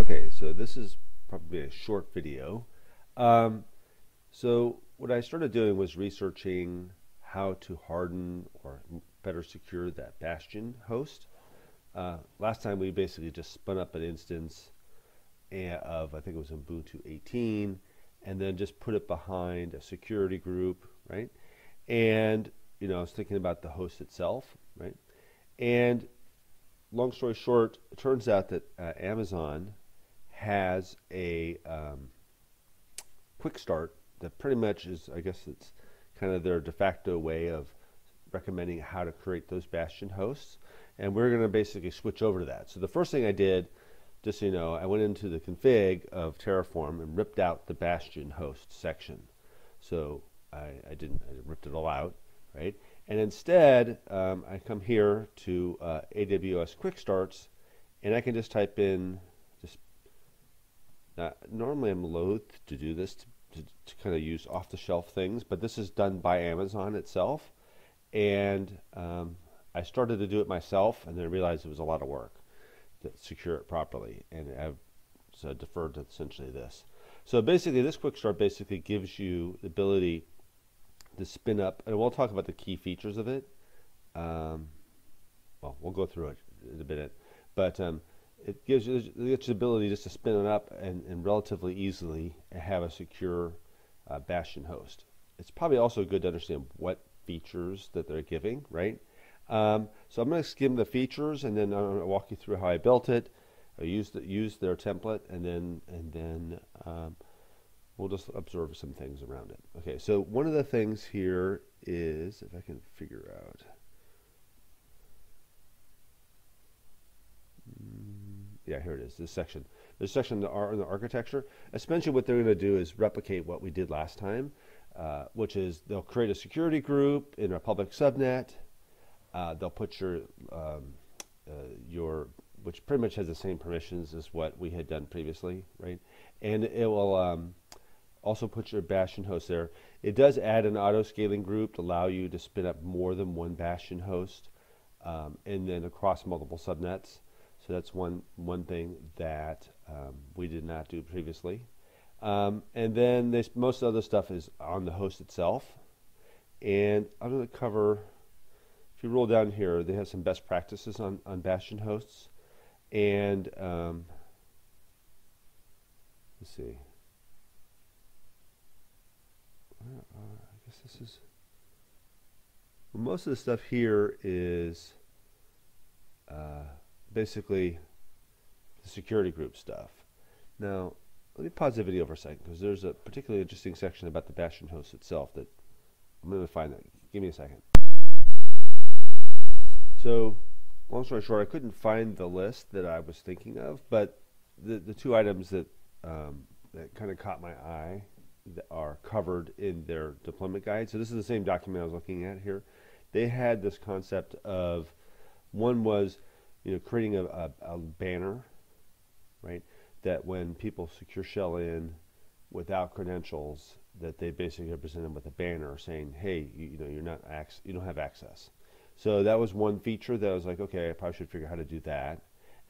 Okay, so this is probably a short video. Um, so what I started doing was researching how to harden or better secure that Bastion host. Uh, last time we basically just spun up an instance of, I think it was Ubuntu 18, and then just put it behind a security group, right? And, you know, I was thinking about the host itself, right? And long story short, it turns out that uh, Amazon has a um, quick start that pretty much is, I guess it's kind of their de facto way of recommending how to create those Bastion hosts. And we're going to basically switch over to that. So the first thing I did, just so you know, I went into the config of Terraform and ripped out the Bastion host section. So I, I didn't, I ripped it all out, right? And instead, um, I come here to uh, AWS Quick Starts, and I can just type in now, normally I'm loath to do this to, to, to kind of use off-the-shelf things, but this is done by Amazon itself. And um, I started to do it myself, and then realized it was a lot of work to secure it properly. And I've so deferred to essentially this. So basically, this quick start basically gives you the ability to spin up, and we'll talk about the key features of it. Um, well, we'll go through it in a minute, but um, it gives you, the ability just to spin it up and, and relatively easily have a secure uh, Bastion host. It's probably also good to understand what features that they're giving, right? Um, so I'm going to skim the features and then I'm going to walk you through how I built it. I used the, used their template and then and then um, we'll just observe some things around it. Okay, so one of the things here is if I can figure out. Yeah, here it is, this section. This section in the, architecture. Essentially what they're going to do is replicate what we did last time, uh, which is they'll create a security group in a public subnet. Uh, they'll put your, um, uh, your, which pretty much has the same permissions as what we had done previously, right? And it will um, also put your Bastion host there. It does add an auto-scaling group to allow you to spin up more than one Bastion host um, and then across multiple subnets. So that's one, one thing that um, we did not do previously. Um, and then this, most of the stuff is on the host itself. And I'm going to cover, if you roll down here, they have some best practices on, on Bastion hosts. And um, let's see. I guess this is, well, most of the stuff here is uh, basically the security group stuff. Now, let me pause the video for a second because there's a particularly interesting section about the Bastion host itself that I'm going to find that. Give me a second. So, long story short, I couldn't find the list that I was thinking of, but the, the two items that, um, that kind of caught my eye that are covered in their deployment guide. So this is the same document I was looking at here. They had this concept of, one was you know, creating a, a, a banner, right? That when people secure shell in without credentials, that they basically represent them with a banner saying, "Hey, you, you know, you're not ac- you don't have access." So that was one feature that I was like, okay, I probably should figure out how to do that.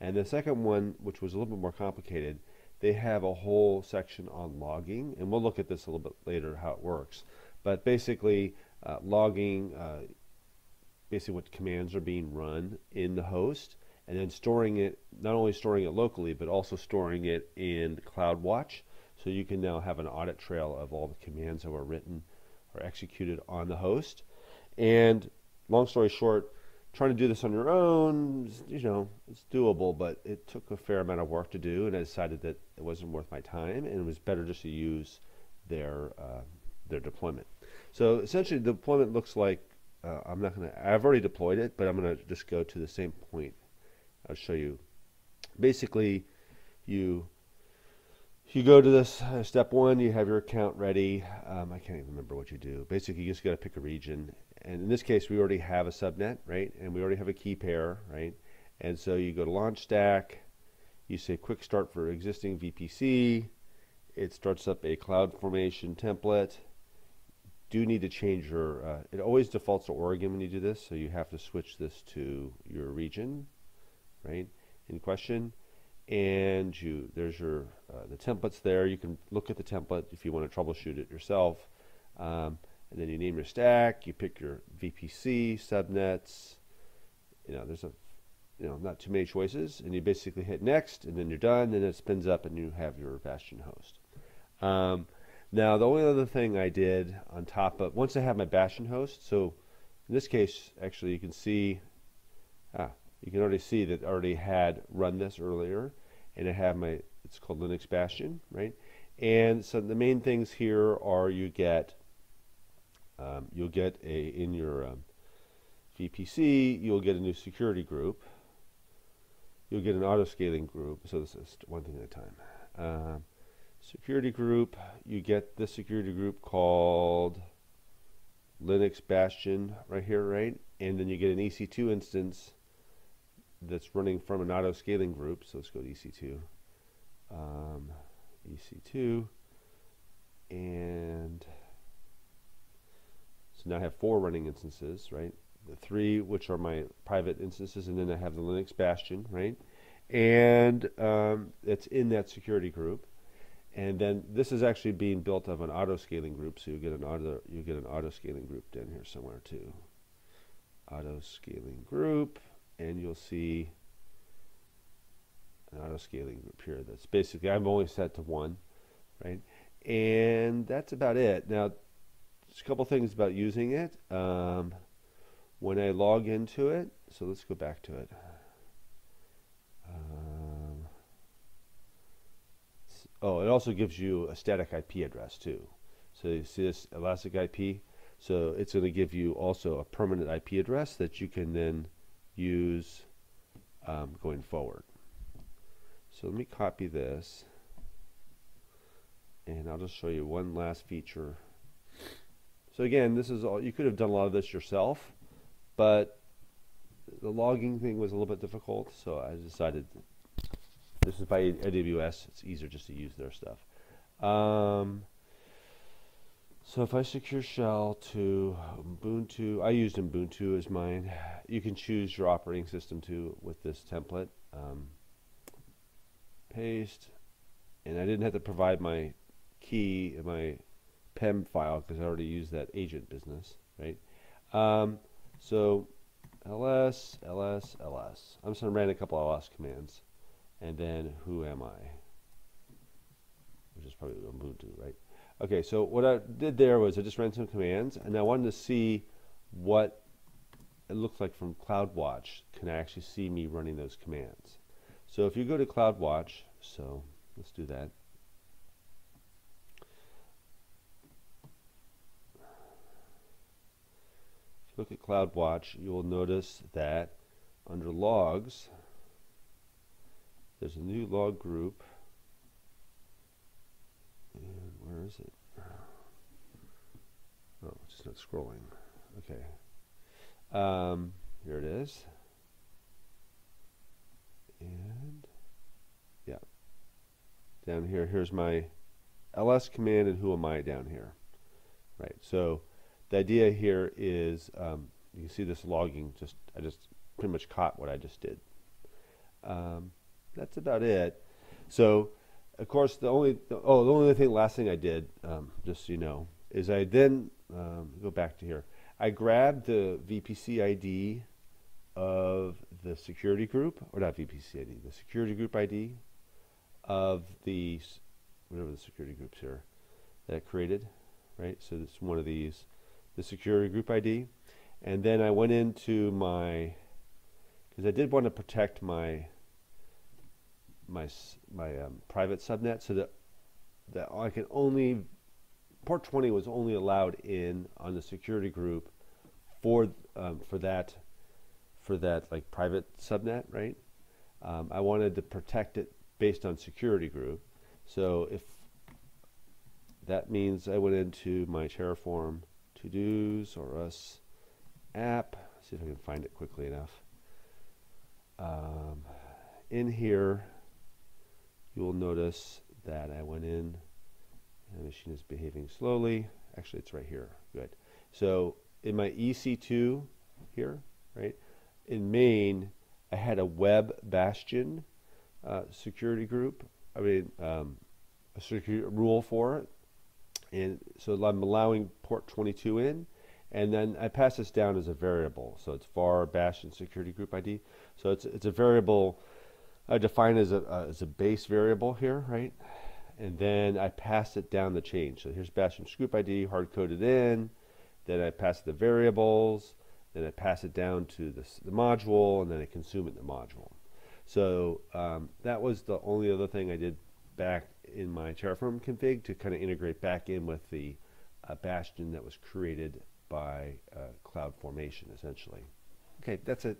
And the second one, which was a little bit more complicated, they have a whole section on logging, and we'll look at this a little bit later how it works. But basically, uh, logging, uh, basically what commands are being run in the host, and then storing it, not only storing it locally, but also storing it in CloudWatch. So you can now have an audit trail of all the commands that were written or executed on the host. And long story short, trying to do this on your own, you know, it's doable, but it took a fair amount of work to do, and I decided that it wasn't worth my time, and it was better just to use their uh, their deployment. So essentially, the deployment looks like uh, I'm not going to. I've already deployed it, but I'm going to just go to the same point I'll show you. Basically, you you go to this uh, step one, you have your account ready. Um, I can't even remember what you do. Basically, you just got to pick a region. And in this case, we already have a subnet, right? And we already have a key pair, right? And so you go to launch stack, you say quick start for existing VPC. It starts up a CloudFormation template. Do need to change your, uh, it always defaults to Oregon when you do this, so you have to switch this to your region right, in question. and you there's your uh, the templates there. You can look at the template if you want to troubleshoot it yourself. Um, and then you name your stack. You pick your VPC subnets. You know, there's a you know not too many choices, and you basically hit next, and then you're done. And it spins up, and you have your Bastion host. Um, now, the only other thing I did on top of once I have my Bastion host, so in this case, actually, you can see, ah, you can already see that I already had run this earlier, and I have my it's called Linux Bastion, right? And so the main things here are you get um, you'll get a in your um, VPC you'll get a new security group. You'll get an auto scaling group. So this is one thing at a time. Um, security group. You get this security group called Linux Bastion right here, right? And then you get an EC2 instance that's running from an auto scaling group. So let's go to EC2 um, EC2 and so now I have four running instances, right? The three which are my private instances, and then I have the Linux Bastion, right? And um, it's in that security group. And then this is actually being built of an auto scaling group, so you get an auto you get an auto scaling group down here somewhere too. Auto scaling group, and you'll see an auto scaling group here. That's basically, I'm only set to one, right? And that's about it. Now, just a couple things about using it. Um, when I log into it, so let's go back to it. Um, oh, it also gives you a static IP address too. So you see this elastic IP? So it's going to give you also a permanent IP address that you can then use um, going forward. So let me copy this and I'll just show you one last feature. So again, this is all, you could have done a lot of this yourself, but the logging thing was a little bit difficult, so I decided this is by AWS, it's easier just to use their stuff. Um, so if I secure shell to Ubuntu, I used Ubuntu as mine. You can choose your operating system too with this template. Um, paste, and I didn't have to provide my key my PEM file because I already used that agent business, right? Um, so ls, ls, ls. I'm just to run a couple ls commands, and then who am I? Which is probably Ubuntu, right? Okay, so what I did there was I just ran some commands, and I wanted to see what it looked like from CloudWatch. Can I actually see me running those commands? So if you go to CloudWatch, so let's do that. If you look at CloudWatch, you will notice that under logs, there's a new log group. And where is it? Oh, it's just not scrolling. Okay. Um, here it is. And yeah, down here, here's my ls command and who am I down here. Right, so the idea here is um, you can see this logging, just I just pretty much caught what I just did. Um, that's about it. So, of course, the only oh the only thing last thing I did, um, just so you know, is I then um, go back to here. I grabbed the VPC ID of the security group, or not VPC ID, the security group ID of the, whatever the security groups here that I created, right? So it's one of these, the security group ID. And then I went into my, because I did want to protect my my my um, private subnet so that that I can only port 20 was only allowed in on the security group for um, for that for that like private subnet, right? Um, I wanted to protect it based on security group. So if that means I went into my Terraform to-dos or us app, see if I can find it quickly enough. Um, in here, you will notice that I went in, the machine is behaving slowly. Actually, it's right here. Good. So in my EC2 here, right, in main, I had a web bastion uh, security group. I mean, um, a security rule for it. And so I'm allowing port 22 in, and then I pass this down as a variable. So it's var bastion security group ID. So it's it's a variable I define as a uh, as a base variable here, right? And then I pass it down the chain. So here's bastion group ID hard coded in. Then I pass the variables. Then I pass it down to the, the module, and then I consume it in the module. So um, that was the only other thing I did back in my Terraform config to kind of integrate back in with the uh, Bastion that was created by uh, CloudFormation, essentially. Okay, that's it.